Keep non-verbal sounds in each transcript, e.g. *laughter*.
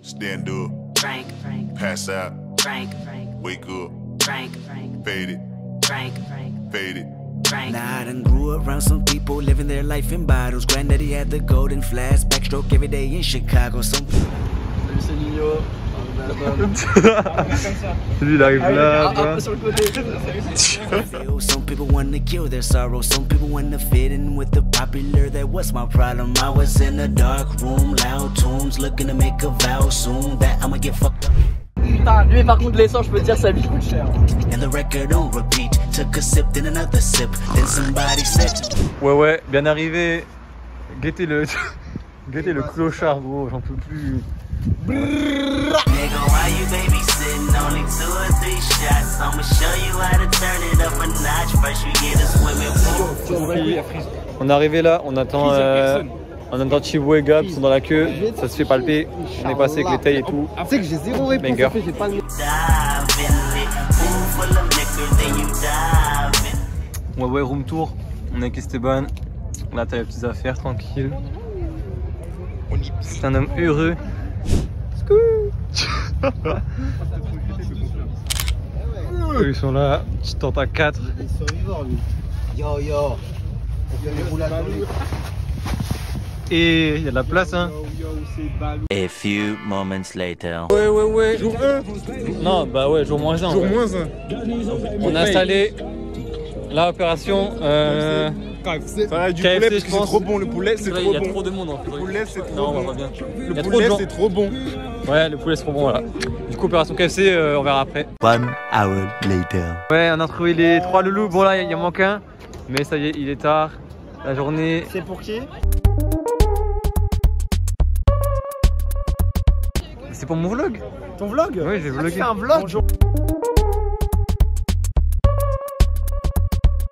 stand up, Frank, Frank, pass out, Frank, Frank, wake up, Frank, Frank, fade it, Frank, Frank, fade it. Frank. Nah, I done grew around some people living their life in bottles. Granddaddy had the golden flask, backstroke every day in Chicago. Some C'est Nino. Lui, il arrive là, bas. sur le some people want to kill their sorrow, some people want to fit in with the popular. That was my problem. I was in a dark room, loud tunes, looking to make a vow soon that I'ma get fucked up. Putain, lui par contre l'essence, je peux te dire sa vie coûte cher. And the record on repeat. Took a sip, then another sip. Then somebody said to me. Ouais, ouais, bien arrivé. Guettez le. *laughs* Guettez le clochard, gros, j'en peux plus. Nigga, why you babysitting? Only two or three shots. I'ma show you how to turn it up a notch. First you get a swimming pool. On est arrivé là, on attend. Euh, on attend Chibo et Gab, ils sont dans la queue, ça se fait palper. On est passé avec les tailles et tout. Tu sais que j'ai zéro réponse. En j'ai pas in. Ouais, ouais, room tour. On est avec Esteban. Là, t'as les petites affaires, tranquille. C'est un homme heureux. Eux, Ils sont là, petite tente à 4. Yo yo. On fait des roulades. Et il y a de la place, hein. A few moments later. Ouais, ouais, ouais. Jour 1 Non, bah ouais, jour moins 1. Jour moins 1. On a installé la opération. Euh, KFC. Du KFC, poulet parce que c'est trop bon. Le poulet, c'est il trop y a bon. trop de monde en fait. Le poulet, c'est trop Non, on bon. va bien. Il Le poulet, c'est trop bon. Ouais, le poulet c'est trop bon, voilà. Du coup, opération KFC, euh, on verra après. One hour later. Ouais, on a trouvé les trois loulous. Bon, là, il y en manque un. Mais ça y est, il est tard. La journée. C'est pour qui? C'est pour mon vlog. Ton vlog Ouais, je vais Ah, tu vlogger. fais un vlog Bonjour.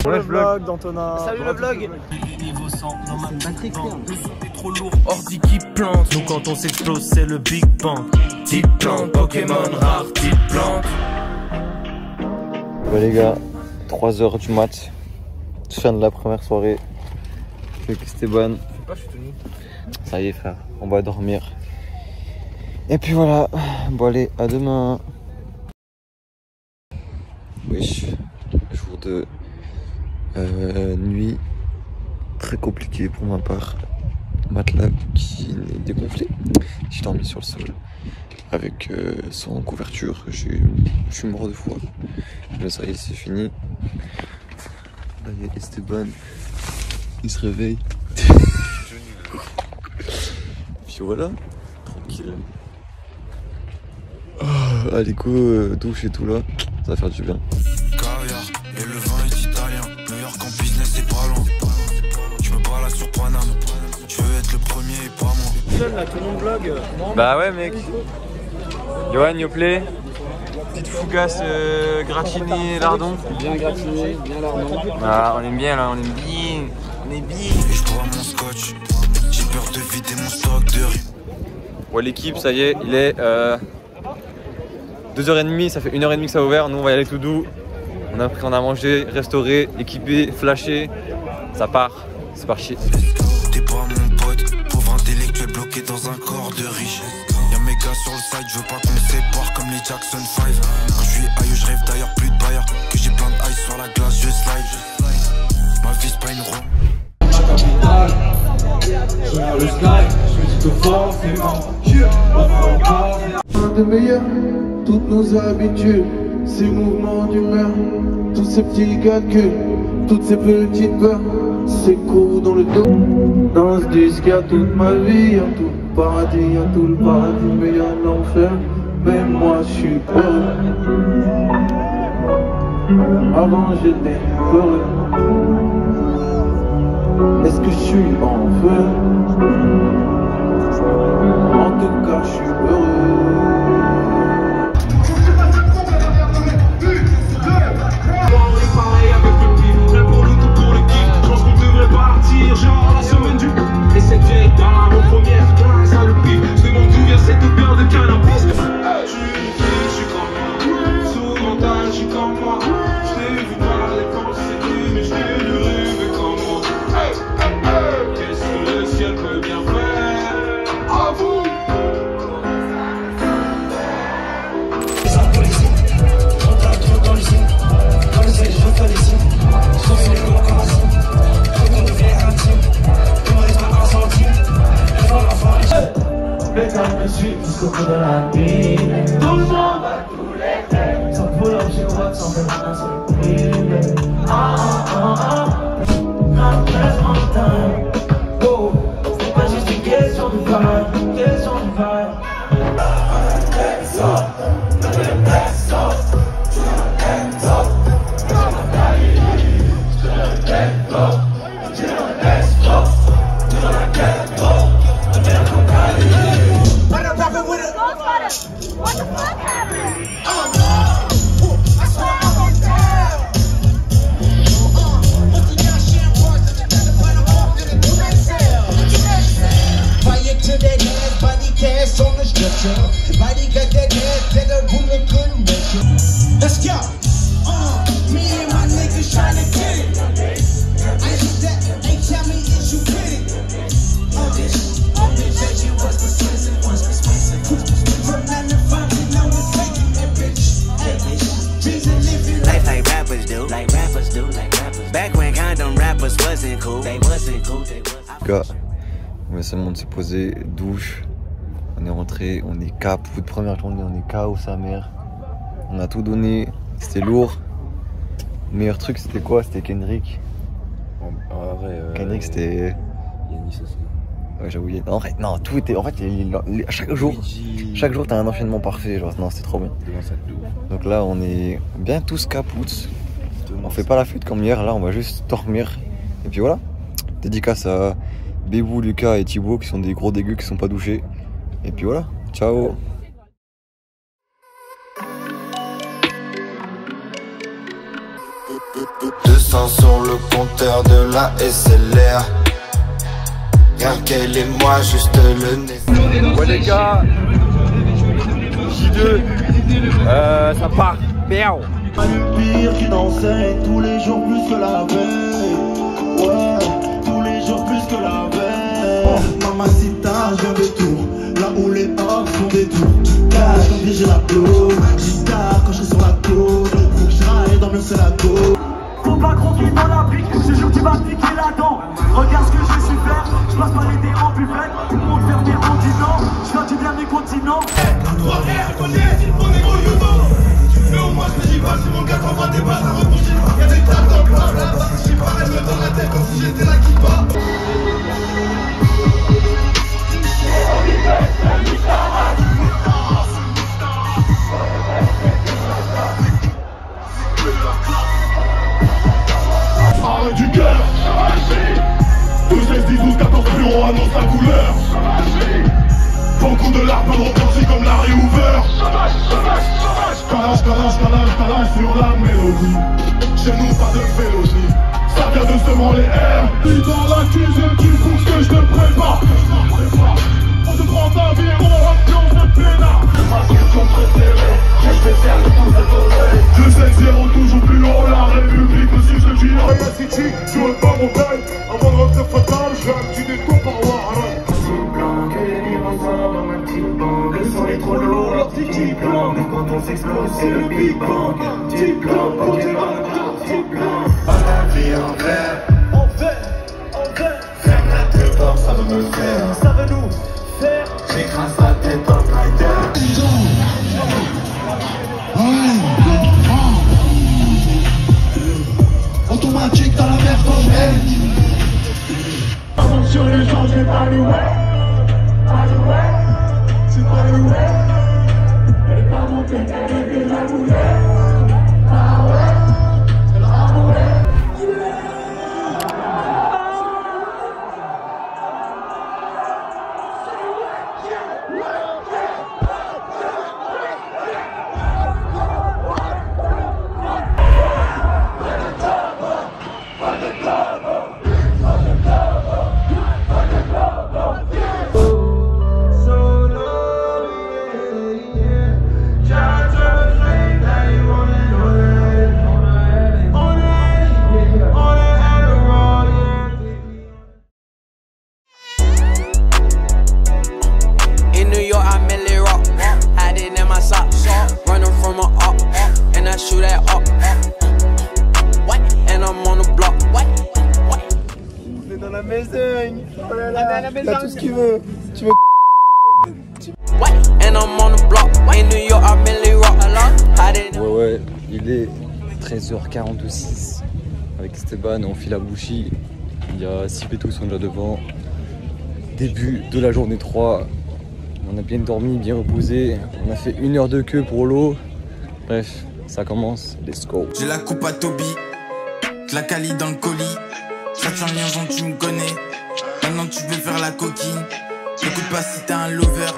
Pour Ouais, le je vlog. d'Antonin. Salut le vlog Ordi qui plante, nous quand on s'explose c'est le Big Bang. Deep plante, Pokémon rare, deep plante. Ouais, les gars, 3h du mat. Fin de la première soirée. Avec Esteban. Ça y est, frère, on va dormir. Et puis voilà, bon allez, à demain. Wesh, jour de euh, nuit très compliqué pour ma part. Matelas qui est dégonflé. J'ai dormi sur le sol avec euh, sans couverture. Je suis mort de froid. Mais ça y est, c'est fini. Là, il Esteban. Il se réveille. *laughs* Puis voilà, tranquille. Ah, allez, go, euh, douche et tout là. Ça va faire du bien. Caviar, et le vin est italien. New York en business c'est pas loin. Je me balade sur Paname. Je veux être le premier et pas moi. Jeune là, tout le monde vlog. Bah ouais, mec. Johan, Yoplait. Petite fougasse euh, gratinée lardon. Bien gratiné, bien lardon. Ah, on aime bien là, on aime bien. On est bien. Et je bois mon scotch. J'ai peur de vider mon stock de rimes. Ouais, l'équipe, ça y est, il est euh, 2h30, ça fait 1h30 que ça a ouvert. Nous, on va y aller tout doux. On a pris, on a mangé, restauré, équipé, flashé. Ça part, c'est parti. T'es pas mon pote, pauvre intellectuel bloqué dans un corps de riche. Y'a mes gars sur le site, je veux pas qu'on sépare comme les Jackson 5. Quand je suis aïeux, je rêve d'ailleurs plus de bailleur. Que j'ai plein de ice sur la glace, je slide. Ma vie c'est pas une roue. de meilleur, toutes nos habitudes, ces mouvements d'humeur, tous ces petits calculs, toutes ces petites peurs, ces coups dans le dos. Dans ce disque, y a toute ma vie, y a tout le paradis, y a tout le paradis, mais y a l'enfer. Mais moi, je suis heureux. Avant, j'étais heureux. Est-ce que je suis en feu? En tout cas, je suis me suivent jusqu'au bout de la nuit. Toujours à tous les faits. Sans pull up, j'ai what, sans faire un seul ah cas, on vient seulement de se poser, douche. On est rentré, on est cap. Toute première journée, on est KO sa mère. On a tout donné, c'était lourd. Le meilleur truc, c'était quoi? C'était Kendrick. En vrai, euh, Kendrick, c'était. Yanis aussi. Ouais, j'avoue, en fait, non, tout était. En fait, chaque jour, chaque jour, t'as un enchaînement parfait. Genre, non, c'était trop bien. Donc là, on est bien tous capoutes. On fait pas la fête comme hier, là, on va juste dormir. Et puis voilà. Dédicace à Bébou, Lucas et Thibaut qui sont des gros dégueux qui sont pas douchés. Et puis voilà. Ciao. sur le compteur de la SLR. Rien qu'elle et moi, juste le nez. Ouais, les gars. J2. Euh, ça part. Merde. Pas le pire qu'une enseigne, tous les jours plus que la veille. Ouais, tous les jours plus que la veille. Mamacita, je viens de tour, là où les hommes font des tours. Cache quand j'ai la peau, guitare quand je suis sur la côte. Faut que je raille dans le c'est la côte. Faut pas croquer dans la brique, je jure tu vas piquer la dent. Regarde ce que je suis faire, je passe par les dérangs buffettes. Tout le monde ferme des continents, je viens du dernier continent. Mais au moins je dis pas si mon gars t'envoie des balles à rebondir Y'a des tas dans le si j'y parle, elle me la tête comme si j'étais là qui bat. Du cœur 2, 16, 10, 12, 14 bureaux annonce la couleur. Beaucoup de larmes reparties comme Larry Hoover Calage, calage, calage, calage sur la mélodie. Chez nous pas de félonie Ça vient de se branler air Puis dans la cuisine tu fous que je te prépare. On te prend ta vie, on dans le plénard Ma question préférée, je vais faire le de voler Je sais zéro toujours plus haut, la République. Aussi je dis Ryan City, tu veux pas mon bail Avant de rentrer fatal, je vais un petit détour par est trop lourd, leur petit quand on s'explose, c'est le Big Bang. Blanc, pour du petit blanc Pas la vie en clair En vert, en vert Ferme la tête, ça veut me faire. Ça veut nous faire. J'écrase ta tête en rider. Automatique dans la mer comme elle Sur les gens, j'ai pas loué Pas loué C'est pas loué Elle est pas montée, elle est déjà Oh là là. T'as tout ce qu'il veut. Tu veux Ouais, ouais, il est 13h46 avec Esteban, on file à Bouchy. Il y a 6 pétos qui sont déjà devant. Début de la journée 3. On a bien dormi, bien reposé. On a fait une heure de queue pour l'eau. Bref, ça commence. Let's go. J'ai la coupe à Toby, la cali dans le colis. Chaque liaison, tu me connais. Maintenant tu veux faire la coquine. Écoute pas si t'as un lover.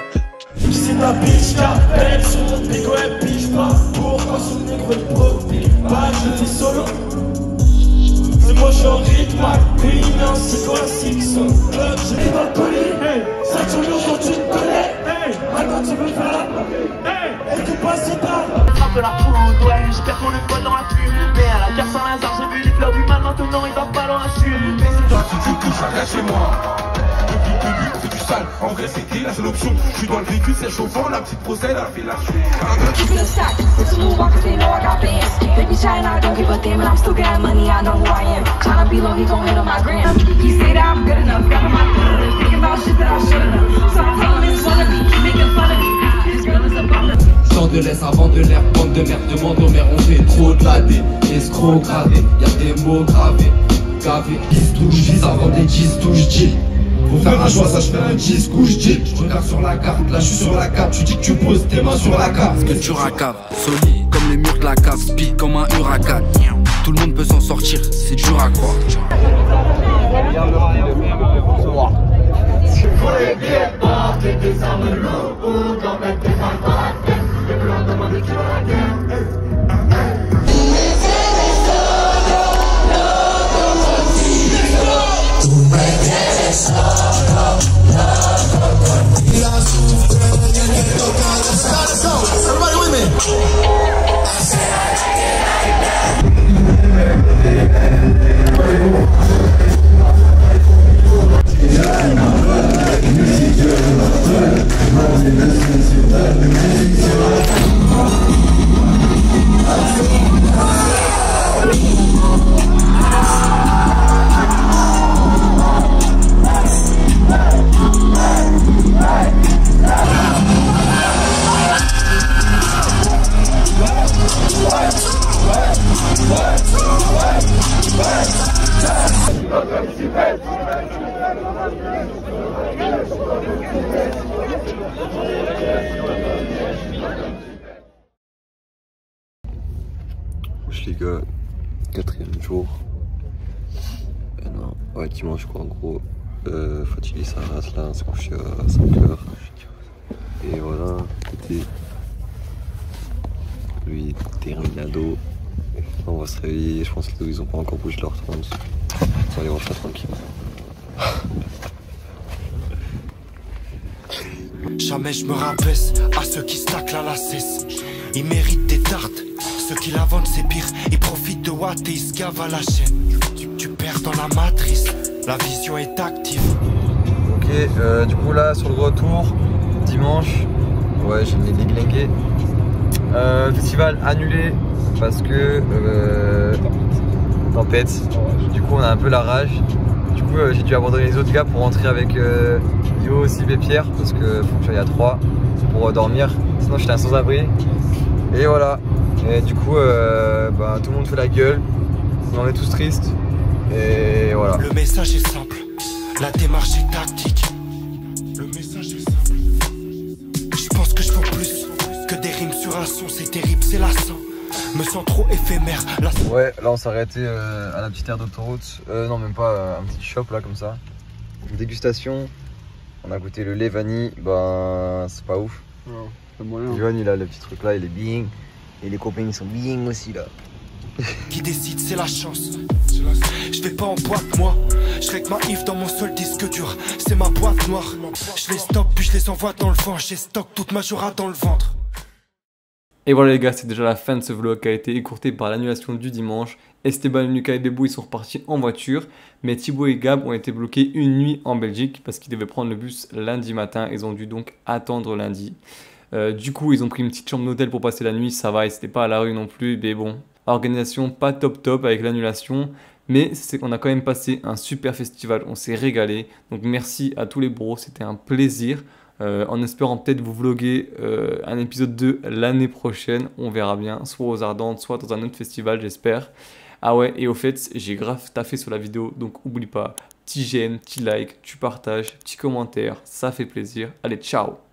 Si ta bitch t'appelle sur ton bigo, elle pige pas. Pourquoi son négro est profite pas, je dis solo. C'est moi, je suis en rythme, ma queen, ainsi quoi, six. Up, j'ai des alcooliques, hey. Ça tourne quand tu me connais, hey. Maintenant tu veux faire la hey. Et tu passes pas. De la ouais, j'espère qu'on est pas dans la pluie. Mais à la guerre sans hasard, j'ai vu les fleurs du mal, maintenant il va falloir assumer. Mais c'est Toi, tu touches à chez moi. Du sale. En vrai, c'était la seule option. Je suis dans le véhicule, c'est chauffant. La petite procède a fait la Keep it a stack. It's a new walk, they know I got bands. They be chatting, I don't give a damn, and I'm still getting money, I know who I am. Tryna be low, he gon' hit on my gram. He say that I'm good enough, got on my feelings, thinking about shit that I shouldn't have. So I'm telling his wannabe, making fun of me. Sans de laisse avant de l'air, bande de merde, demande au maire, on fait trop de la dé, escroc gravé, y'a des mots gravés, gavés, 10 touches, 10 avant des 10 touches, 10. Pour faire un choix, ça je fais un 10 couche, 10. Je regarde sur la carte, là je suis sur la carte, tu dis que tu poses tes mains sur la carte. que tu raccaves, solide comme les murs de la cave, speed comme un huracan. Tout le monde peut s'en sortir, c'est dur à croire. Buraya gir Bahçede sanırım Bu kampette sen farkın Hep randamadı çöğe Wesh les gars, quatrième jour. Euh, non, ouais dimanche je crois en gros. Euh, fatigué ça rate là, on s'est couché à 5h. Et voilà, côté. Lui terminado. On va se réveiller, je pense que ils ont pas encore bougé leur trans. On va aller voir ça tranquille. Jamais je me rabaisse à ceux qui stackent la lacesse. Ils méritent des tartes. Ceux qui la vendent, c'est pire. Ils profitent de Watt et ils se gavent à la chaîne. Tu, perds dans la matrice. La vision est active. Ok, euh, du coup là sur le retour, dimanche, ouais j'ai les déglingués. Euh, festival annulé parce que euh, tempête. Du coup on a un peu la rage. Du coup euh, j'ai dû abandonner les autres gars pour rentrer avec euh, Yo, Sylve et Pierre parce que faut que j'aille à 3 pour dormir. Sinon j'étais un sans-abri. Et voilà. Et du coup euh, bah, tout le monde fait la gueule. On en est tous tristes. Et voilà. Le message est simple. La démarche est tactique. Le message est simple. Je pense que je vaux plus que des rimes sur un son. C'est terrible, c'est lassant. Me sens trop éphémère. La... Ouais, là on s'est arrêté euh, à la petite aire d'autoroute. Euh, non, même pas, euh, un petit shop là comme ça. Une dégustation. On a goûté le lait vanille. Ben, c'est pas ouf. Non, moyen. Johan, il a le petit truc là, il est bien. Et les copains ils sont bien aussi là. *laughs* Qui décide, c'est la chance. Je vais pas en boîte, moi. Je règle ma if dans mon seul disque dur. C'est ma boîte noire. Je les stocke, puis je les envoie dans le vent. J'ai stock toute ma jura dans le ventre. Et voilà les gars, c'est déjà la fin de ce vlog qui a été écourté par l'annulation du dimanche. Esteban, Lucas et Debou ils sont repartis en voiture, mais Thibaut et Gab ont été bloqués une nuit en Belgique parce qu'ils devaient prendre le bus lundi matin. Ils ont dû donc attendre lundi. Euh, du coup, ils ont pris une petite chambre d'hôtel pour passer la nuit, ça va, et c'était pas à la rue non plus, mais bon. Organisation pas top top avec l'annulation, mais c'est qu'on a quand même passé un super festival, on s'est régalé. Donc merci à tous les bros, c'était un plaisir. Euh, en espérant peut-être vous vloguer euh, un épisode 2 l'année prochaine, on verra bien, soit aux Ardentes, soit dans un autre festival, j'espère. Ah ouais, et au fait, j'ai grave taffé sur la vidéo, donc oublie pas, petit j'aime, petit like, tu partages, petit commentaire, ça fait plaisir. Allez, ciao